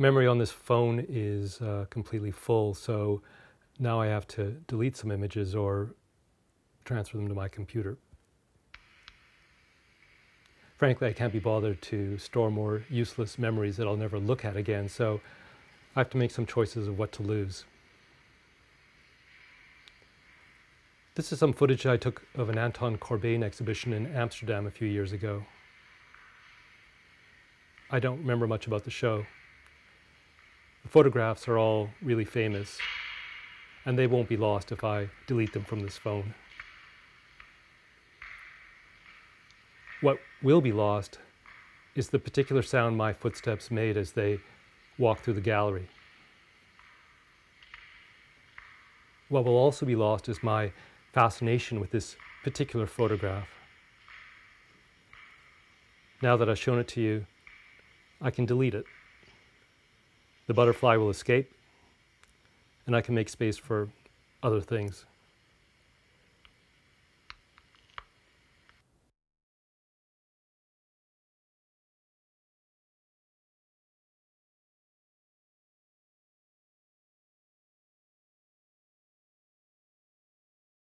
Memory on this phone is uh, completely full, so now I have to delete some images or transfer them to my computer. Frankly, I can't be bothered to store more useless memories that I'll never look at again, so I have to make some choices of what to lose. This is some footage I took of an Anton Corbijn exhibition in Amsterdam a few years ago. I don't remember much about the show. Photographs are all really famous, and they won't be lost if I delete them from this phone. What will be lost is the particular sound my footsteps made as they walked through the gallery. What will also be lost is my fascination with this particular photograph. Now that I've shown it to you, I can delete it. The butterfly will escape, and I can make space for other things.